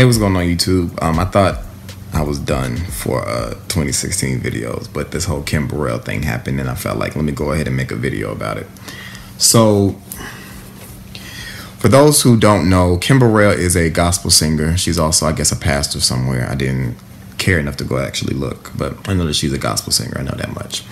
Hey, what's going on YouTube? Um, I thought I was done for uh, 2016 videos, but this whole Kim Burrell thing happened, and I felt like let me go ahead and make a video about it. So, for those who don't know, Kim Burrell is a gospel singer. She's also, I guess, a pastor somewhere. I didn't care enough to go actually look, but I know that she's a gospel singer. I know that much.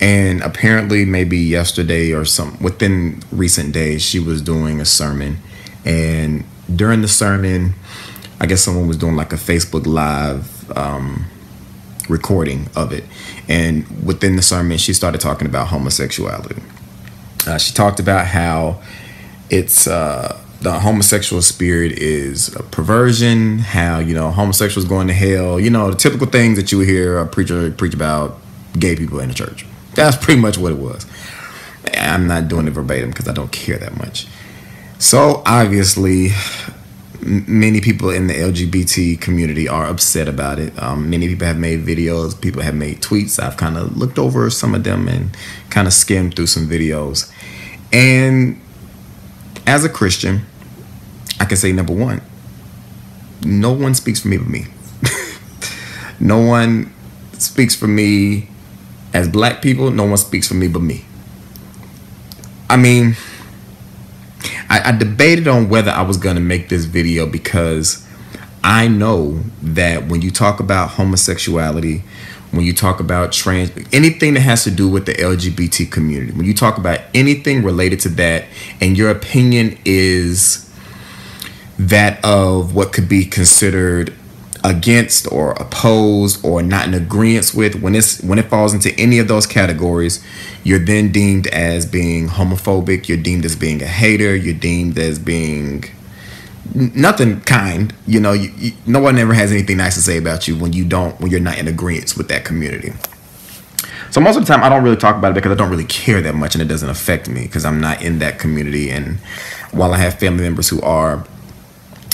And apparently, maybe yesterday or some within recent days, she was doing a sermon, and during the sermon I guess someone was doing like a Facebook Live um, recording of it. And within the sermon, she started talking about homosexuality. Uh, she talked about how it's uh, the homosexual spirit is a perversion, how, you know, homosexuals going to hell, you know, the typical things that you hear a preacher preach about gay people in the church. That's pretty much what it was. I'm not doing it verbatim because I don't care that much. So obviously, many people in the LGBT community are upset about it. Um, many people have made videos, people have made tweets. I've kind of looked over some of them and kind of skimmed through some videos. And as a Christian, I can say number one, no one speaks for me but me. no one speaks for me as black people, no one speaks for me but me. I mean, I, I debated on whether I was going to make this video because I know that when you talk about homosexuality, when you talk about trans, anything that has to do with the LGBT community, when you talk about anything related to that, and your opinion is that of what could be considered against or opposed or not in agreement with when it's when it falls into any of those categories you're then deemed as being homophobic you're deemed as being a hater you're deemed as being nothing kind you know you, you, no one ever has anything nice to say about you when you don't when you're not in agreement with that community. So most of the time i don't really talk about it because i don't really care that much and it doesn't affect me because i'm not in that community. And while i have family members who are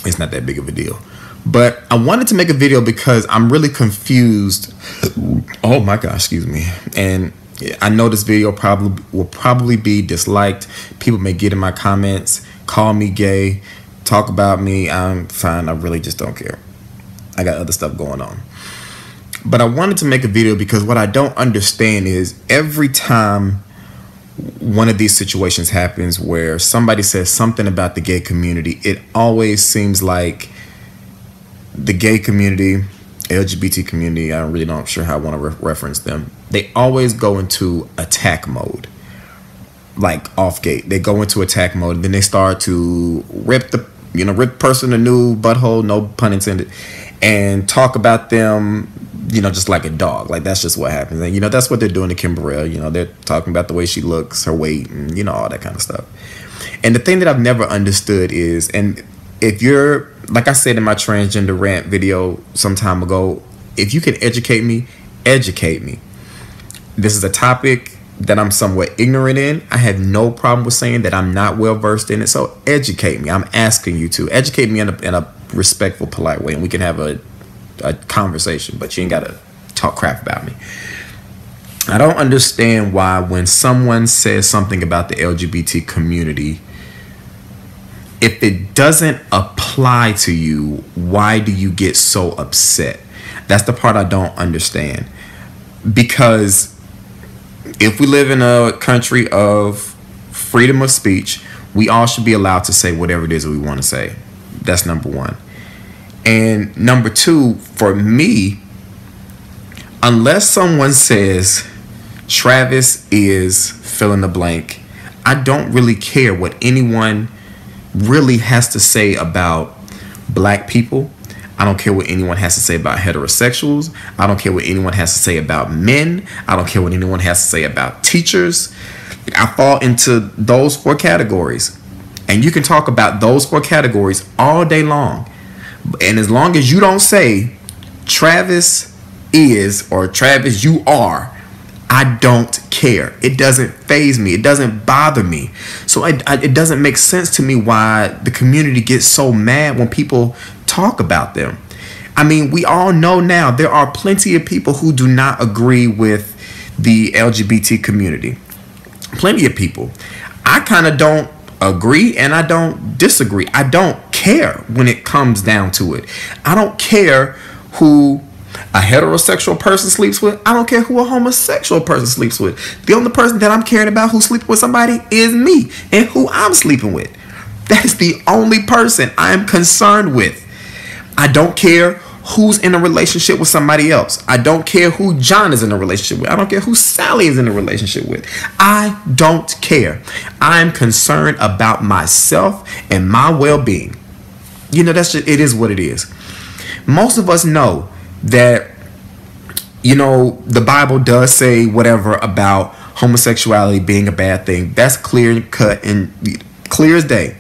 it's not that big of a deal but I wanted to make a video because I'm really confused. Oh my gosh, excuse me. And I know this video probably will probably be disliked. People may get in my comments, call me gay, talk about me. I'm fine. I really just don't care. I got other stuff going on. But I wanted to make a video because what I don't understand is every time one of these situations happens where somebody says something about the gay community, it always seems like the gay community, LGBT community, I really don't sure how I want to re reference them. They always go into attack mode, like off gate. They go into attack mode, then they start to rip the you know rip person a new butthole, no pun intended, and talk about them. You know, just like a dog. Like that's just what happens, and you know that's what they're doing to Kim Burrell. You know, they're talking about the way she looks, her weight, and you know all that kind of stuff. And the thing that I've never understood is, and if you're like I said in my transgender rant video some time ago, if you can educate me, educate me. This is a topic that I'm somewhat ignorant in. I have no problem with saying that I'm not well versed in it. So educate me. I'm asking you to educate me in a, in a respectful, polite way, and we can have a, a conversation. But you ain't gotta talk crap about me. I don't understand why when someone says something about the LGBT community if it doesn't apply to you, why do you get so upset? That's the part I don't understand. Because if we live in a country of freedom of speech, we all should be allowed to say whatever it is that we want to say. That's number one. And number two, for me, unless someone says Travis is fill in the blank, I don't really care what anyone really has to say about black people. I don't care what anyone has to say about heterosexuals. I don't care what anyone has to say about men. I don't care what anyone has to say about teachers. I fall into those four categories. And you can talk about those four categories all day long. And as long as you don't say Travis is or Travis you are, I don't care. It doesn't phase me. It doesn't bother me. So I, I, it doesn't make sense to me why the community gets so mad when people talk about them. I mean, we all know now there are plenty of people who do not agree with the LGBT community. Plenty of people. I kind of don't agree and I don't disagree. I don't care care when it comes down to it. I don't care who a heterosexual person sleeps with. I don't care who a homosexual person sleeps with. The only person that I'm caring about who sleeping with somebody is me and who I'm sleeping with. That's the only person I'm concerned with. I don't care who's in a relationship with somebody else. I don't care who John is in a relationship with. I don't care who Sally is in a relationship with. I don't care. I'm concerned about myself and my well-being. You know, that's just it is what it is. Most of us know that you know the Bible does say whatever about homosexuality being a bad thing. That's clear and cut and clear as day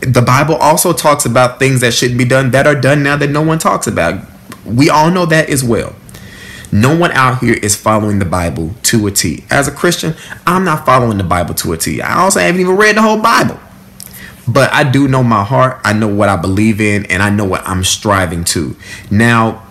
the Bible also talks about things that shouldn't be done that are done now that no one talks about. We all know that as well. No one out here is following the Bible to a T. As a Christian, I'm not following the Bible to a T. I also haven't even read the whole Bible. But I do know my heart. I know what I believe in, and I know what I'm striving to. Now,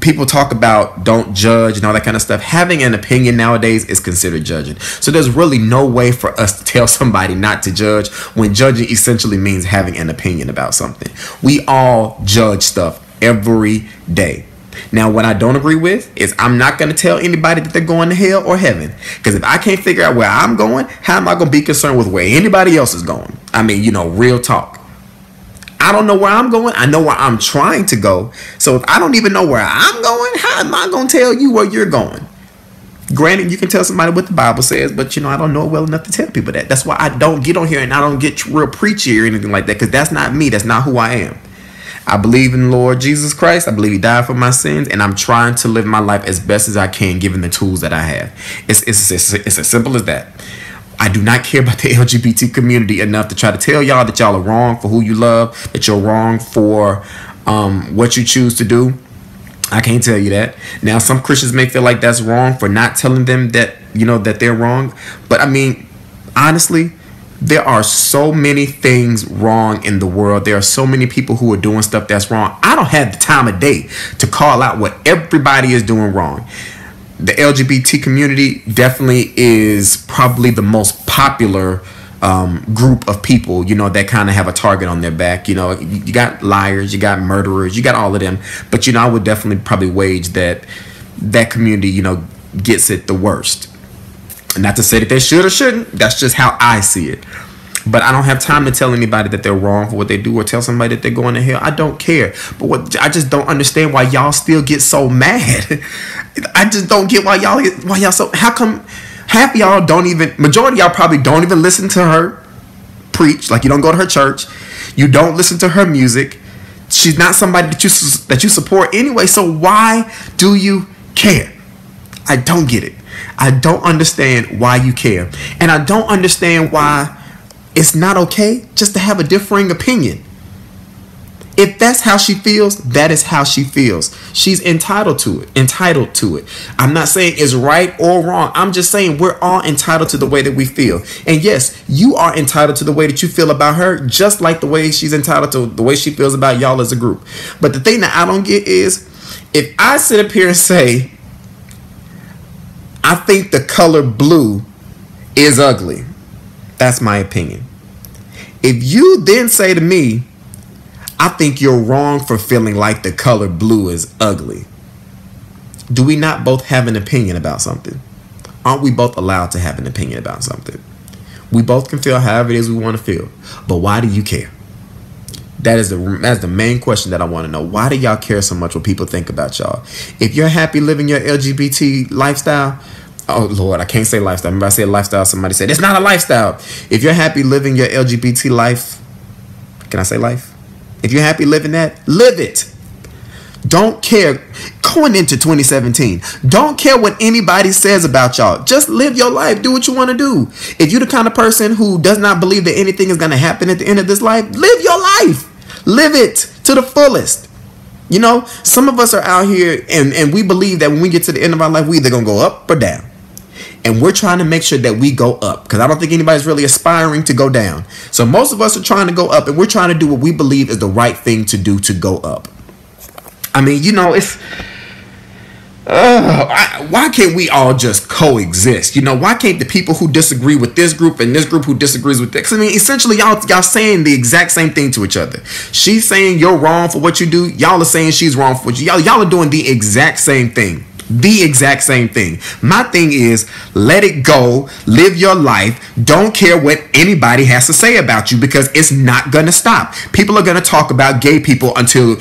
people talk about don't judge and all that kind of stuff. Having an opinion nowadays is considered judging. So there's really no way for us to tell somebody not to judge when judging essentially means having an opinion about something. We all judge stuff every day. Now, what I don't agree with is I'm not going to tell anybody that they're going to hell or heaven. Because if I can't figure out where I'm going, how am I going to be concerned with where anybody else is going? I mean, you know, real talk. I don't know where I'm going. I know where I'm trying to go. So if I don't even know where I'm going, how am I going to tell you where you're going? Granted, you can tell somebody what the Bible says, but you know, I don't know it well enough to tell people that. That's why I don't get on here and I don't get real preachy or anything like that because that's not me. That's not who I am. I believe in Lord Jesus Christ. I believe He died for my sins, and I'm trying to live my life as best as I can given the tools that I have. It's, it's, it's, it's as simple as that. I do not care about the LGBT community enough to try to tell y'all that y'all are wrong for who you love, that you're wrong for um, what you choose to do. I can't tell you that. Now, some Christians may feel like that's wrong for not telling them that, you know, that they're wrong. But I mean, honestly, there are so many things wrong in the world. There are so many people who are doing stuff that's wrong. I don't have the time of day to call out what everybody is doing wrong the LGBT community definitely is probably the most popular um, group of people, you know, that kind of have a target on their back. You know, you got liars, you got murderers, you got all of them. But, you know, I would definitely probably wage that that community, you know, gets it the worst. Not to say that they should or shouldn't. That's just how I see it. But I don't have time to tell anybody that they're wrong for what they do or tell somebody that they're going to hell. I don't care. But what I just don't understand why y'all still get so mad. I just don't get why y'all why y'all so how come half y'all don't even majority y'all probably don't even listen to her preach like you don't go to her church you don't listen to her music. She's not somebody that you that you support anyway so why do you care? I don't get it. I don't understand why you care. And I don't understand why it's not okay just to have a differing opinion if that's how she feels, that is how she feels. She's entitled to it. Entitled to it. I'm not saying it's right or wrong. I'm just saying we're all entitled to the way that we feel. And yes, you are entitled to the way that you feel about her, just like the way she's entitled to the way she feels about y'all as a group. But the thing that I don't get is if I sit up here and say, I think the color blue is ugly, that's my opinion. If you then say to me, I think you're wrong for feeling like the color blue is ugly. Do we not both have an opinion about something? Aren't we both allowed to have an opinion about something? We both can feel however it is we want to feel. But why do you care? That is the that's the main question that I want to know. Why do y'all care so much what people think about y'all? If you're happy living your LGBT lifestyle, oh Lord, I can't say lifestyle. Remember I said lifestyle, somebody said it's not a lifestyle. If you're happy living your LGBT life, can I say life? If you're happy living that, live it. Don't care going into 2017. Don't care what anybody says about y'all. Just live your life. Do what you want to do. If you're the kind of person who does not believe that anything is going to happen at the end of this life, live your life. Live it to the fullest. You know, some of us are out here and, and we believe that when we get to the end of our life, we either going to go up or down and we're trying to make sure that we go up because I don't think anybody's really aspiring to go down. So most of us are trying to go up and we're trying to do what we believe is the right thing to do to go up. I mean, you know, it's uh, why can't we all just coexist? You know, why can't the people who disagree with this group and this group who disagrees with this? I mean, essentially, y'all y'all saying the exact same thing to each other. She's saying you're wrong for what you do. Y'all are saying she's wrong for what you. Y'all y'all are doing the exact same thing. The exact same thing. My thing is, let it go. Live your life. Don't care what anybody has to say about you because it's not gonna stop. People are gonna talk about gay people until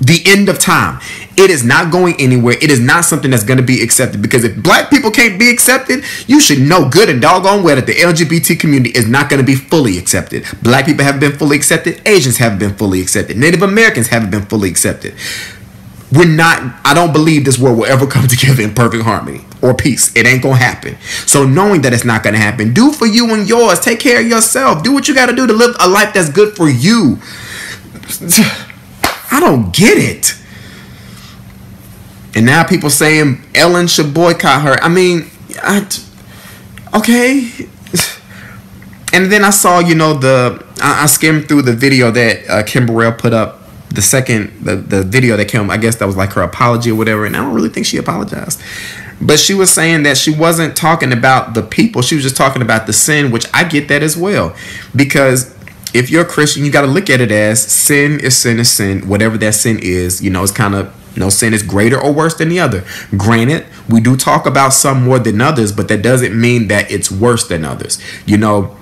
the end of time. It is not going anywhere. It is not something that's going to be accepted because if black people can't be accepted, you should know good and doggone well that the LGBT community is not going to be fully accepted. Black people haven't been fully accepted. Asians haven't been fully accepted. Native Americans haven't been fully accepted. We're not, I don't believe this world will ever come together in perfect harmony or peace. It ain't to happen. So, knowing that it's not to happen, do for you and yours. Take care of yourself. Do what you got to do to live a life that's good for you. I don't get it. And now people saying Ellen should boycott her. I mean, I, okay. And then I saw, you know, the I, I skimmed through the video that uh, Kim Burrell put up. The second, the the video that came, I guess that was like her apology or whatever. And I don't really think she apologized. But she was saying that she wasn't talking about the people. She was just talking about the sin, which I get that as well. Because if you're a Christian, you got to look at it as sin is sin is sin. Whatever that sin is, you know, it's kind of no sin is greater or worse than the other. Granted, we do talk about some more than others, but that doesn't mean that it's worse than others. You know,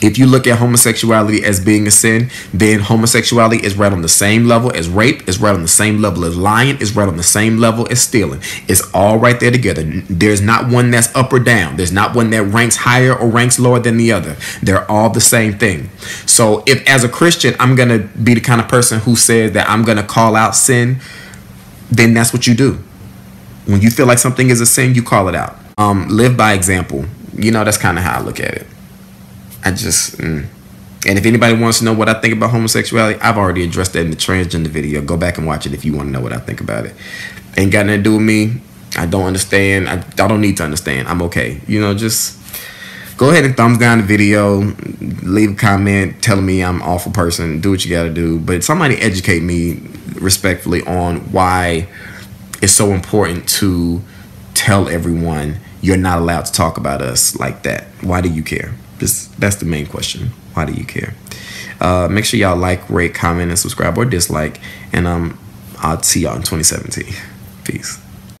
if you look at homosexuality as being a sin, then homosexuality is right on the same level as rape, is right on the same level as lying, is right on the same level as stealing. It's all right there together. There's not one that's up or down. There's not one that ranks higher or ranks lower than the other. They're all the same thing. So if as a Christian, I'm going to be the kind of person who says that I'm going to call out sin, then that's what you do. When you feel like something is a sin, you call it out. Um, live by example. You know, that's kind of how I look at it. I just, mm. and if anybody wants to know what I think about homosexuality, I've already addressed that in the transgender video. Go back and watch it if you want to know what I think about it. Ain't got nothing to do with me. I don't understand. I, I don't need to understand. I'm okay. You know, just go ahead and thumbs down the video, leave a comment telling me I'm an awful person. Do what you got to do, but somebody educate me respectfully on why it's so important to tell everyone you're not allowed to talk about us like that. Why do you care? Just, that's the main question. Why do you care? Uh, make sure y'all like, rate, comment, and subscribe or dislike. And um, I'll see y'all in 2017. Peace.